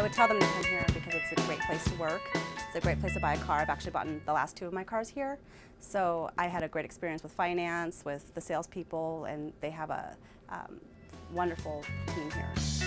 I would tell them to come here because it's a great place to work. It's a great place to buy a car. I've actually bought the last two of my cars here. So I had a great experience with finance, with the salespeople, and they have a um, wonderful team here.